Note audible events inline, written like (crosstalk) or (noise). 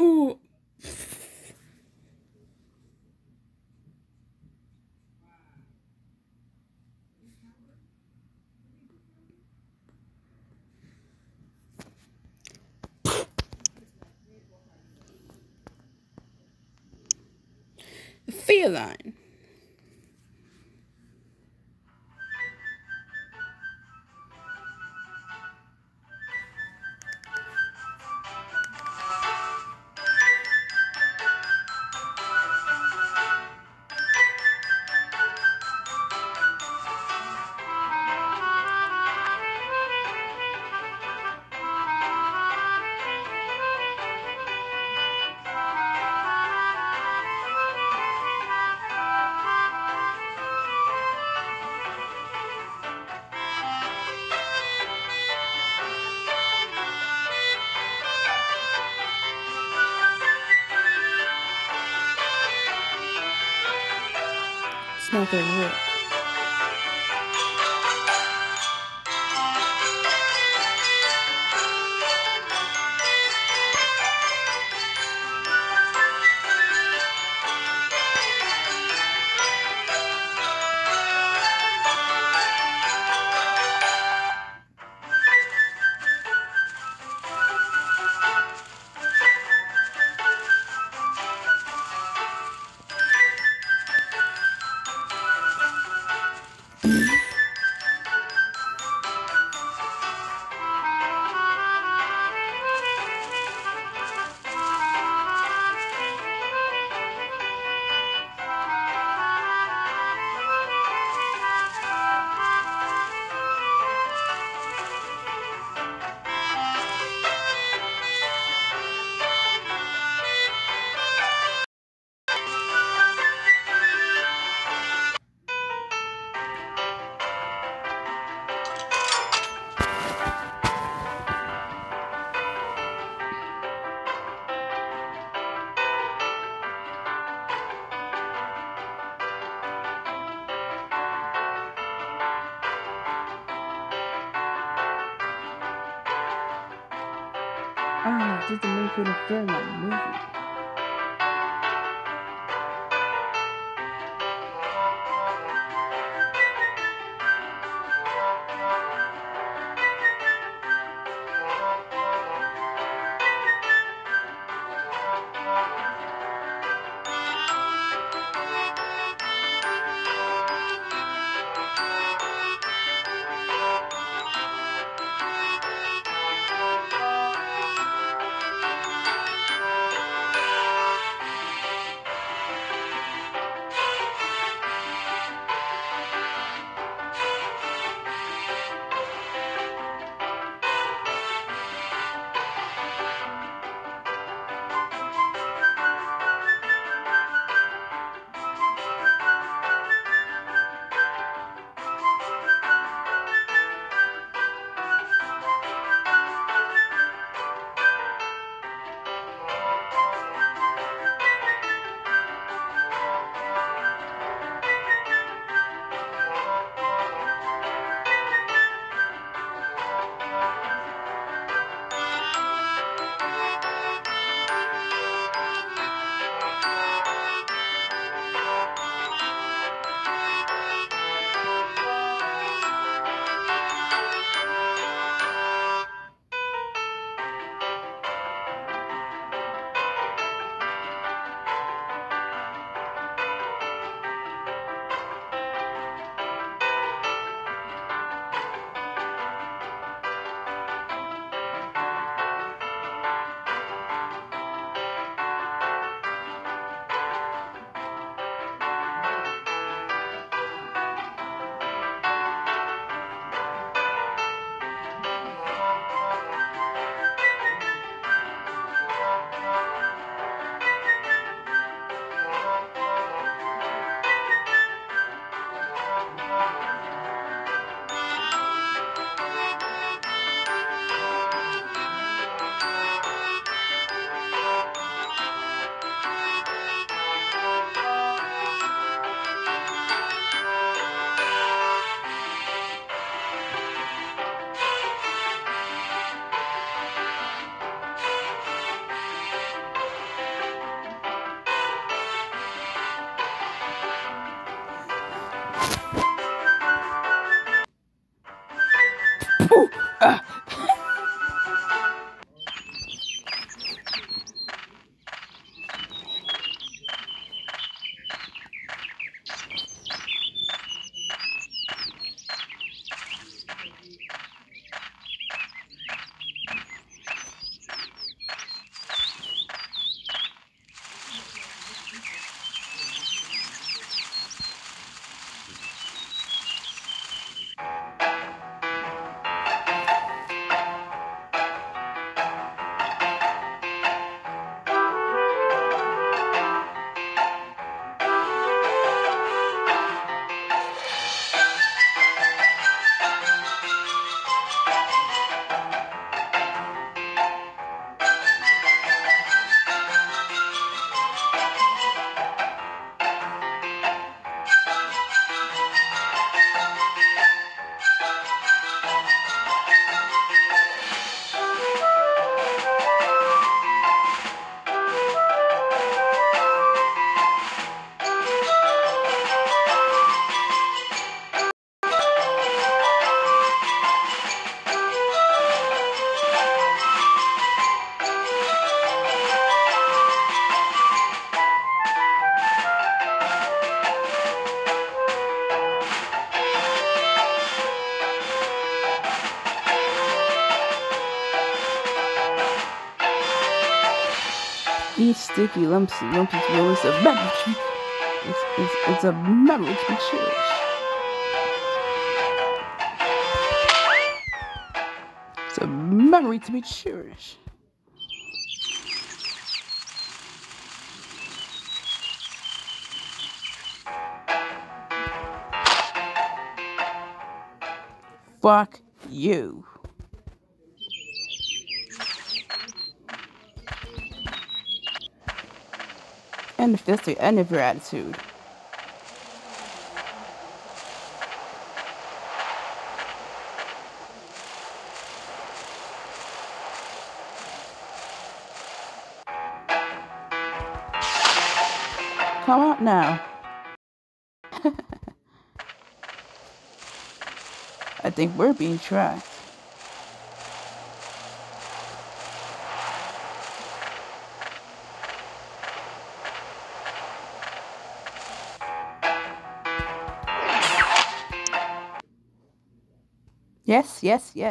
Ooh. Feline. 送给我。Ah, is the main for the Fairlight movie. These sticky lumpy lumpy feelings of memory. It's, it's, it's a memory to be cherished. It's a memory to be cherished. Fuck you. And if that's the end of your attitude. Come out now. (laughs) I think we're being tracked. Yes, yes, yes.